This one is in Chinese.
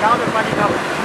然后就 they're.